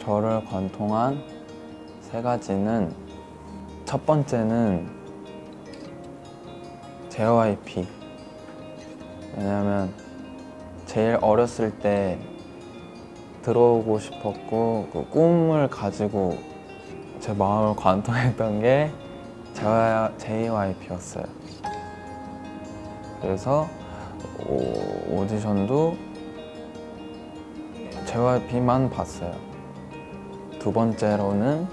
저를 관통한 세 가지는 첫 번째는 JYP 왜냐면 제일 어렸을 때 들어오고 싶었고 그 꿈을 가지고 제 마음을 관통했던 게 JYP였어요. 그래서 오, 오디션도 JYP만 봤어요. 두 번째로는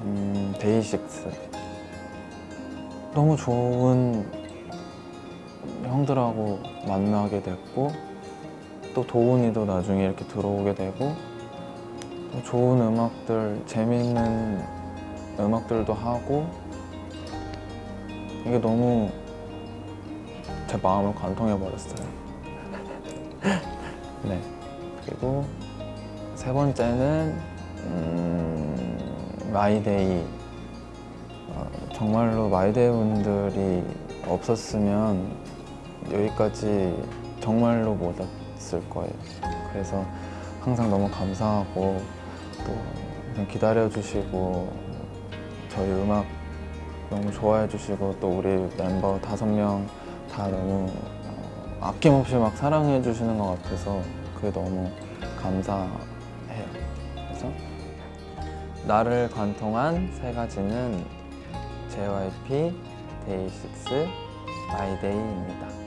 음, 데이식스. 너무 좋은 형들하고 만나게 됐고 또 도훈이도 나중에 이렇게 들어오게 되고 또 좋은 음악들, 재밌는 음악들도 하고 이게 너무 제 마음을 관통해 버렸어요. 네. 그리고 세 번째는 음, 마이데이. 어, 정말로 마이데이 분들이 없었으면 여기까지 정말로 못 왔을 거예요. 그래서 항상 너무 감사하고 또 기다려주시고 저희 음악 너무 좋아해 주시고 또 우리 멤버 다섯 명 다 너무 어, 아낌없이 막 사랑해 주시는 것 같아서 그게 너무 감사해요. 그래서 나를 관통한 세 가지는 JYP, 데이식스, 마이데이입니다.